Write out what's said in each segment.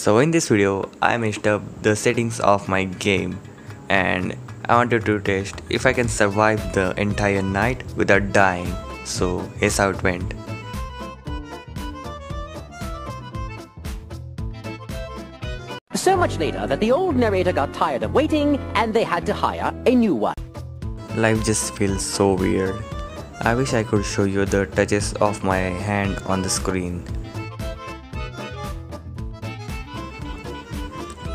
So in this video I messed up the settings of my game and I wanted to test if I can survive the entire night without dying. So here's how it went. So much later that the old narrator got tired of waiting and they had to hire a new one. Life just feels so weird. I wish I could show you the touches of my hand on the screen.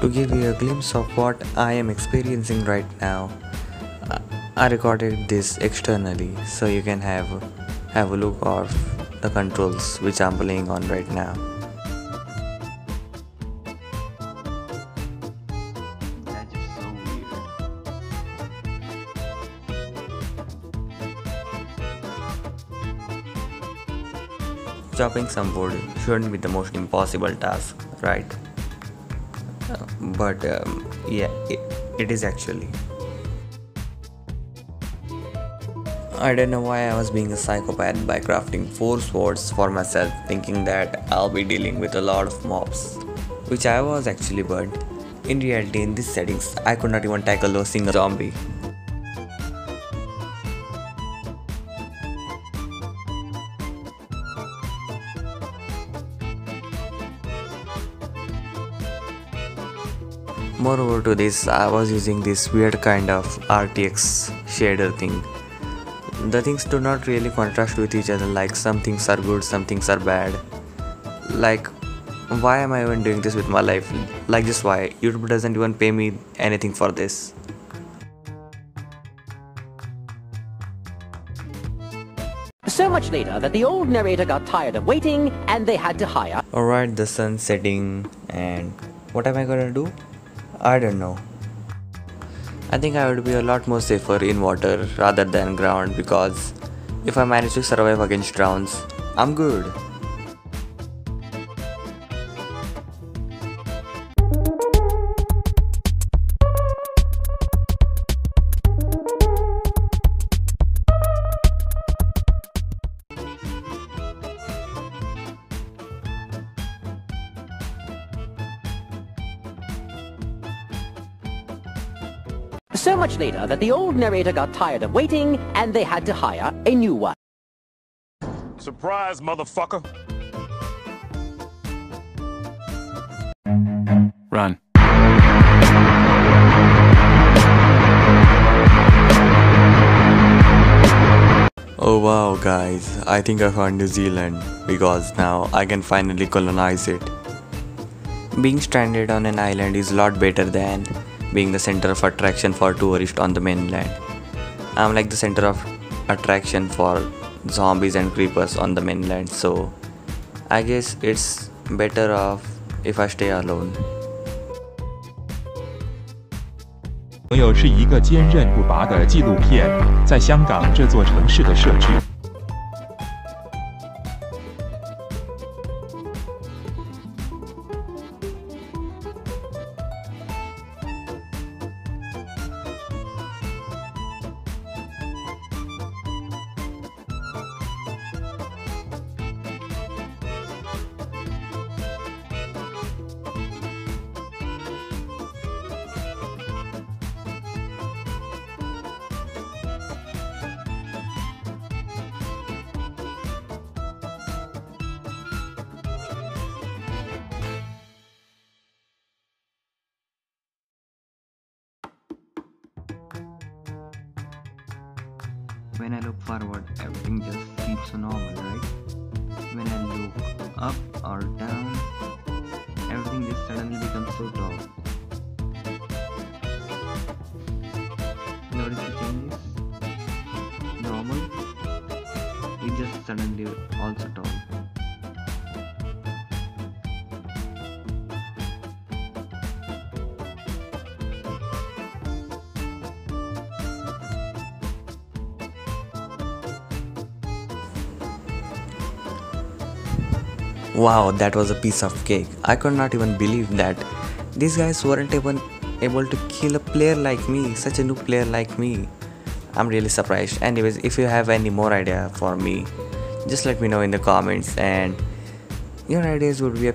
To give you a glimpse of what I am experiencing right now, I recorded this externally so you can have have a look of the controls which I'm playing on right now. That's just so weird. Chopping some wood shouldn't be the most impossible task, right? But um, yeah, it, it is actually. I don't know why I was being a psychopath by crafting 4 swords for myself, thinking that I'll be dealing with a lot of mobs. Which I was actually, but in reality, in these settings, I could not even tackle a single zombie. Moreover to this, I was using this weird kind of RTX shader thing. The things do not really contrast with each other like some things are good, some things are bad. Like, why am I even doing this with my life? Like, just why? YouTube doesn't even pay me anything for this. So much later that the old narrator got tired of waiting and they had to hire. Alright, the sun setting, and what am I gonna do? I don't know. I think I would be a lot more safer in water rather than ground because if I manage to survive against drowns, I'm good. So much later that the old narrator got tired of waiting and they had to hire a new one. Surprise, motherfucker. Run. Oh wow guys, I think I found New Zealand because now I can finally colonize it. Being stranded on an island is a lot better than being the center of attraction for tourists on the mainland. I'm like the center of attraction for zombies and creepers on the mainland, so I guess it's better off if I stay alone. 朋友是一个坚韧不拔的纪录片，在香港这座城市的设置。 When I look forward, everything just seems normal, right? When I look up or down, everything just suddenly becomes so tall. Notice the changes? Normal? It just suddenly also tall. Wow, that was a piece of cake. I could not even believe that these guys weren't even able to kill a player like me, such a new player like me. I'm really surprised. Anyways, if you have any more idea for me, just let me know in the comments and your ideas would be